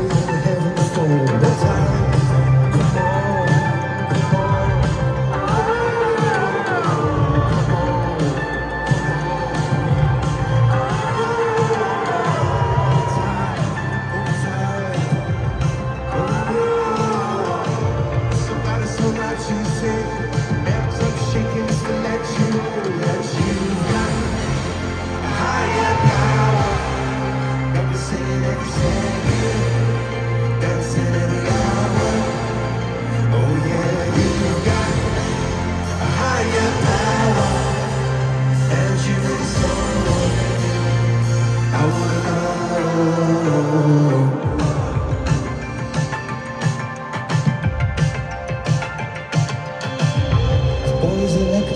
on the heavens stole the time.